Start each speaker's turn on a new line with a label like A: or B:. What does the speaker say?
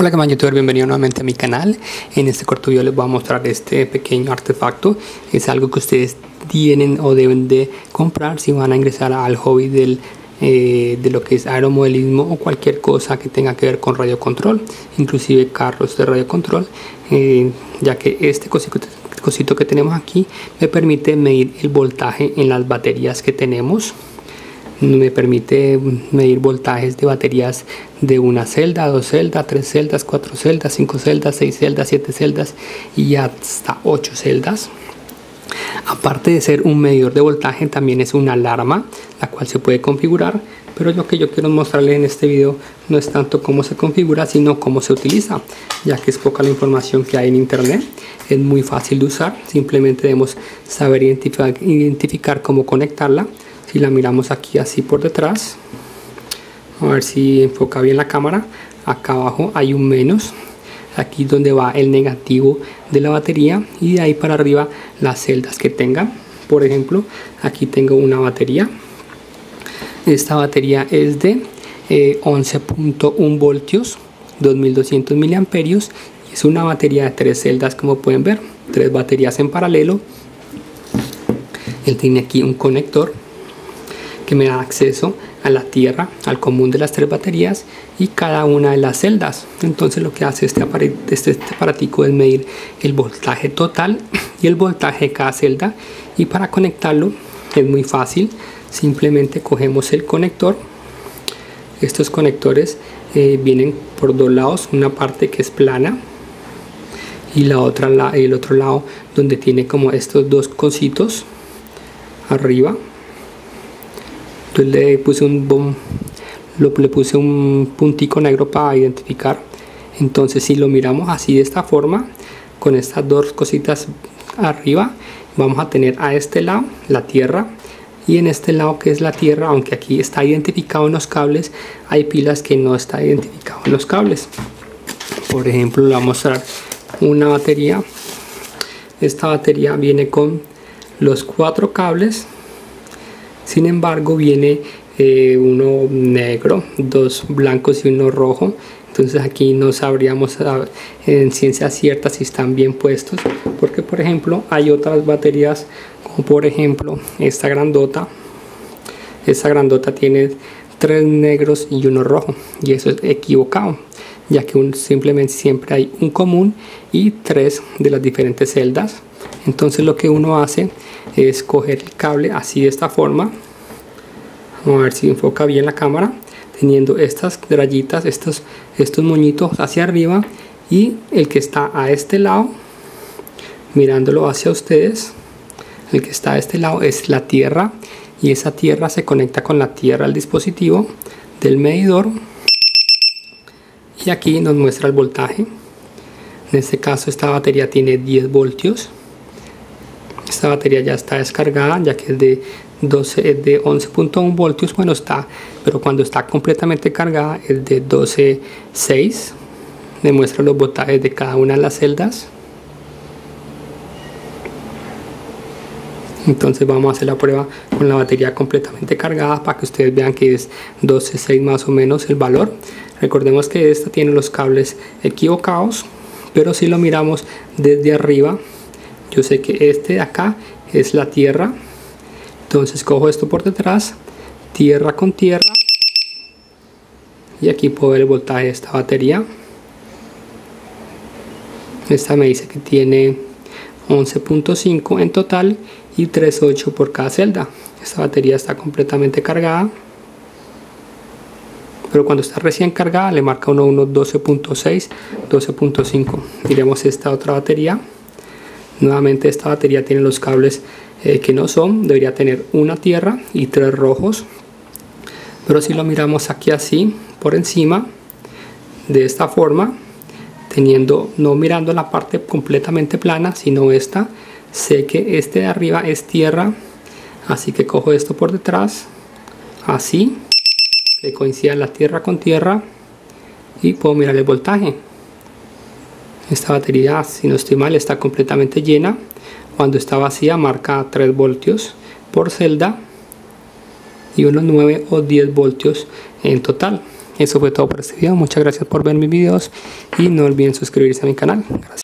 A: Hola que youtuber, bienvenido nuevamente a mi canal. En este corto video les voy a mostrar este pequeño artefacto. Es algo que ustedes tienen o deben de comprar si van a ingresar al hobby del, eh, de lo que es aeromodelismo o cualquier cosa que tenga que ver con radio control, inclusive carros de radio control, eh, ya que este cosito, cosito que tenemos aquí me permite medir el voltaje en las baterías que tenemos me permite medir voltajes de baterías de una celda, dos celdas, tres celdas, cuatro celdas, cinco celdas, seis celdas, siete celdas y hasta ocho celdas. Aparte de ser un medidor de voltaje, también es una alarma, la cual se puede configurar, pero lo que yo quiero mostrarle en este video no es tanto cómo se configura, sino cómo se utiliza, ya que es poca la información que hay en internet. Es muy fácil de usar, simplemente debemos saber identificar, identificar cómo conectarla si la miramos aquí así por detrás. A ver si enfoca bien la cámara. Acá abajo hay un menos. Aquí donde va el negativo de la batería y de ahí para arriba las celdas que tenga. Por ejemplo aquí tengo una batería. Esta batería es de 11.1 eh, voltios 2200 miliamperios. Es una batería de tres celdas como pueden ver. Tres baterías en paralelo. Él tiene aquí un conector que me da acceso a la tierra, al común de las tres baterías y cada una de las celdas. Entonces lo que hace este, este, este aparatico es medir el voltaje total y el voltaje de cada celda y para conectarlo es muy fácil. Simplemente cogemos el conector. Estos conectores eh, vienen por dos lados, una parte que es plana y la otra el otro lado donde tiene como estos dos cositos arriba le puse un le puse un puntico negro para identificar. Entonces si lo miramos así de esta forma con estas dos cositas arriba vamos a tener a este lado la tierra y en este lado que es la tierra aunque aquí está identificado en los cables hay pilas que no está identificado en los cables. Por ejemplo le voy a mostrar una batería. Esta batería viene con los cuatro cables sin embargo viene eh, uno negro dos blancos y uno rojo. Entonces aquí no sabríamos en ciencia cierta si están bien puestos porque por ejemplo hay otras baterías como por ejemplo esta grandota. Esta grandota tiene tres negros y uno rojo y eso es equivocado ya que simplemente siempre hay un común y tres de las diferentes celdas. Entonces lo que uno hace es coger el cable así de esta forma. A ver si enfoca bien la cámara teniendo estas rayitas estos estos moñitos hacia arriba y el que está a este lado mirándolo hacia ustedes el que está a este lado es la tierra y esa tierra se conecta con la tierra al dispositivo del medidor. Y aquí nos muestra el voltaje. En este caso esta batería tiene 10 voltios esta batería ya está descargada ya que es de 12 de 11.1 voltios bueno está pero cuando está completamente cargada es de 12.6 demuestra los voltajes de cada una de las celdas. Entonces vamos a hacer la prueba con la batería completamente cargada para que ustedes vean que es 12.6 más o menos el valor. Recordemos que esta tiene los cables equivocados pero si lo miramos desde arriba yo sé que este de acá es la tierra. Entonces cojo esto por detrás tierra con tierra. Y aquí puedo ver el voltaje de esta batería. Esta me dice que tiene 11.5 en total y 3.8 por cada celda. Esta batería está completamente cargada. Pero cuando está recién cargada le marca uno unos 12.6 12.5 miremos esta otra batería nuevamente esta batería tiene los cables eh, que no son. Debería tener una tierra y tres rojos. Pero si lo miramos aquí así por encima de esta forma teniendo no mirando la parte completamente plana sino esta sé que este de arriba es tierra. Así que cojo esto por detrás así que coincida la tierra con tierra y puedo mirar el voltaje esta batería si no estoy mal está completamente llena. Cuando está vacía marca 3 voltios por celda y unos 9 o 10 voltios en total. Eso fue todo por este video. Muchas gracias por ver mis videos y no olviden suscribirse a mi canal. Gracias